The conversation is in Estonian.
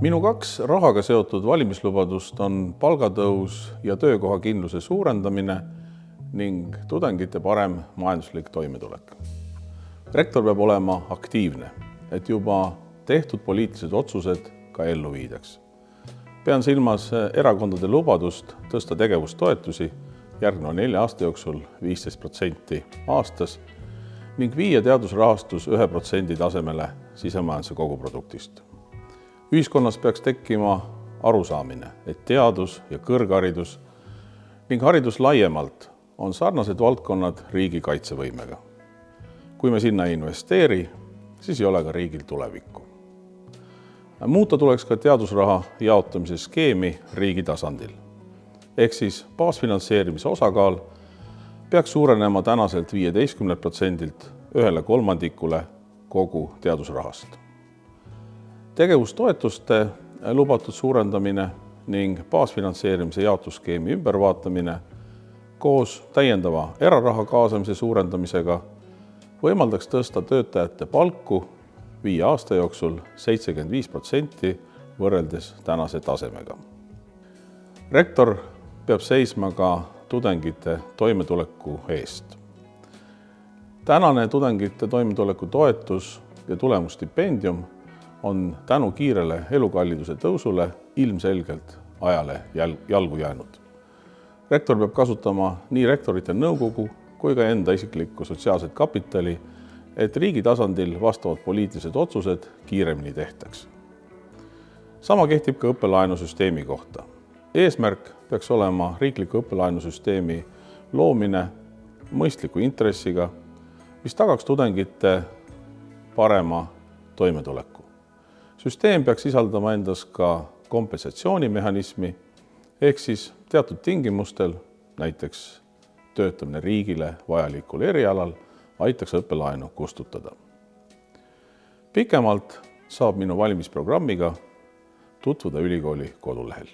minu kaks rahaga seotud valimislubadust on palgatõus ja töökohakindluse suurendamine ning tudengite parem majanduslik toimetulek. rektor peab olema aktiivne, et juba tehtud poliitilised otsused ka ellu viidaks. pean silmas erakondade lubadust tõsta tegevustoetusi järgneva nelja aasta jooksul viisteist protsenti aastas ning viia teadusrahastus ühe protsendi tasemele sisemajanduse koguproduktist. Ühiskonnas peaks tekkima arusaamine, et teadus ja kõrgharidus ning haridus laiemalt on sarnased valdkonnad riigi kaitsevõimega. kui me sinna ei investeeri, siis ei ole ka riigil tulevikku. muuta tuleks ka teadusraha jaotamise skeemi riigi tasandil. ehk siis baasfinantseerimise osakaal peaks suurenema tänaselt viieteistkümnelt protsendilt ühele kolmandikule kogu teadusrahast. Tegevustoetuste lubatud suurendamine ning baasfinantseerimise jaotusskeemi ümbervaatamine koos täiendava eraraha kaasamise suurendamisega võimaldaks tõsta töötajate palku viie aasta jooksul seitsekümmend viis protsenti võrreldes tänase tasemega. rektor peab seisma ka tudengite toimetuleku eest. tänane tudengite toimetuleku toetus ja tulemusstipendium on tänu kiirele elukalliduse tõusule ilmselgelt ajale jalgu jäänud rektor peab kasutama nii rektorite nõukogu kui ka enda isiklikku sotsiaalset kapitali, et riigi tasandil vastavad poliitilised otsused kiiremini tehtaks. sama kehtib ka õppelaenusüsteemi kohta. eesmärk peaks olema riikliku õppelaenusüsteemi loomine mõistliku intressiga, mis tagaks tudengite parema toimetuleku. Süsteem peaks sisaldama endas ka kompensatsioonimehhanismi ehk siis teatud tingimustel, näiteks töötamine riigile vajalikul erialal, aitaks õppelaenu kustutada. pikemalt saab minu valimisprogrammiga tutvuda ülikooli kodulehel